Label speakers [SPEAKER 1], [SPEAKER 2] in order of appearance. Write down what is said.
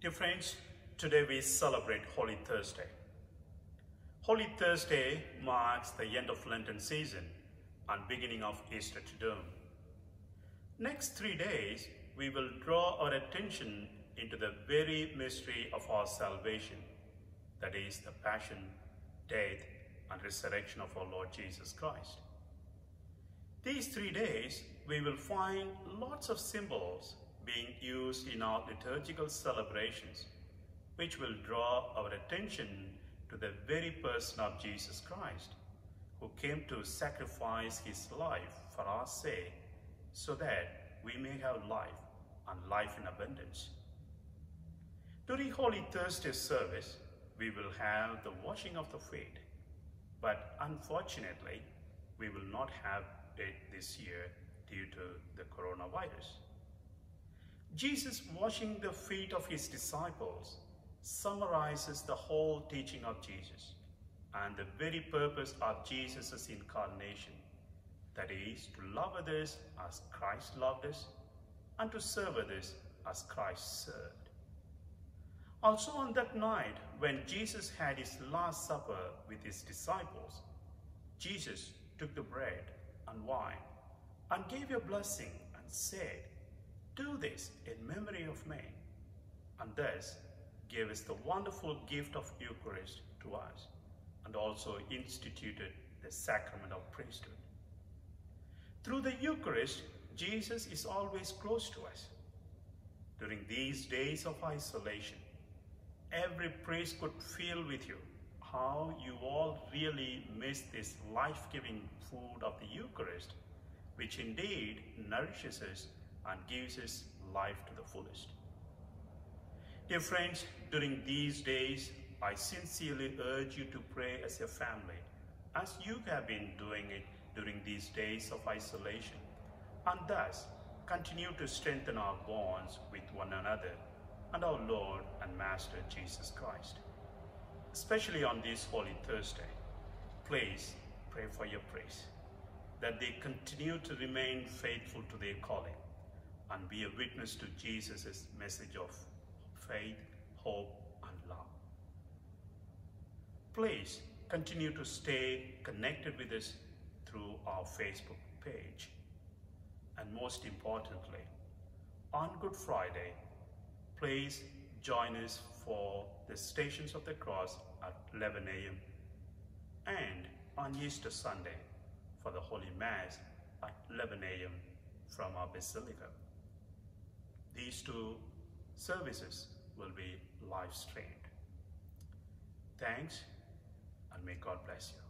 [SPEAKER 1] Dear friends, today we celebrate Holy Thursday. Holy Thursday marks the end of Lenten season and beginning of Easter Triduum. Next three days, we will draw our attention into the very mystery of our salvation, that is the passion, death, and resurrection of our Lord Jesus Christ. These three days, we will find lots of symbols being used in our liturgical celebrations, which will draw our attention to the very person of Jesus Christ, who came to sacrifice his life for our sake, so that we may have life and life in abundance. During Holy Thursday service, we will have the washing of the feet, but unfortunately, we will not have it this year due to the coronavirus. Jesus washing the feet of his disciples summarizes the whole teaching of Jesus and the very purpose of Jesus' incarnation, that is, to love others as Christ loved us and to serve others as Christ served. Also on that night, when Jesus had his last supper with his disciples, Jesus took the bread and wine and gave a blessing and said, this in memory of me. And thus gave us the wonderful gift of Eucharist to us and also instituted the sacrament of priesthood. Through the Eucharist, Jesus is always close to us. During these days of isolation, every priest could feel with you how you all really miss this life-giving food of the Eucharist, which indeed nourishes us and gives his life to the fullest. Dear friends, during these days, I sincerely urge you to pray as a family, as you have been doing it during these days of isolation, and thus continue to strengthen our bonds with one another and our Lord and Master Jesus Christ. Especially on this Holy Thursday, please pray for your priests, that they continue to remain faithful to their calling and be a witness to Jesus' message of faith, hope, and love. Please continue to stay connected with us through our Facebook page. And most importantly, on Good Friday, please join us for the Stations of the Cross at 11 a.m. and on Easter Sunday for the Holy Mass at 11 a.m. from our Basilica. These two services will be live streamed. Thanks and may God bless you.